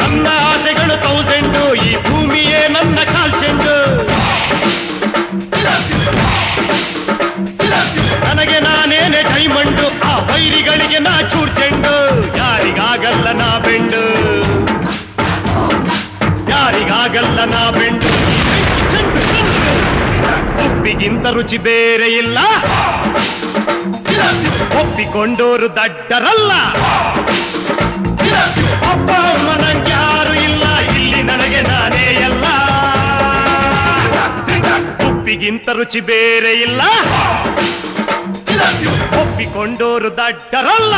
ನನ್ನ ಆಸೆಗಳು ತೌಸಂಡು ಈ ಭೂಮಿಯೇ ನನ್ನ ಕಾಲ್ಚೆಂಡು ನನಗೆ ನಾನೇನೆ ಡೈಮಂಡು ಆ ವೈರಿಗಳಿಗೆ ನಾ ಚೂರ್ಚೆಂಡು ಯಾರಿಗಾಗಲ್ಲ ನಾ ಬೆಂಡು ಯಾರಿಗಾಗಲ್ಲ ನಾ ಬೆಂಡು ಒಪ್ಪಿಗಿಂತ ರುಚಿ ಬೇರೆ ಇಲ್ಲ. ಒಪ್ಪಿಕೊಂಡೋರು ದಡ್ಡರಲ್ಲ. ಅಪ್ಪ ಅಮ್ಮ ಯಾರು ಇಲ್ಲ, ಇಲ್ಲಿ ನನಗೆ ನಾನೇ ಎಲ್ಲ. ಒಪ್ಪಿಗಿಂತ ರುಚಿ ಬೇರೆ ಇಲ್ಲ. ಒಪ್ಪಿಕೊಂಡೋರು ದಡ್ಡರಲ್ಲ.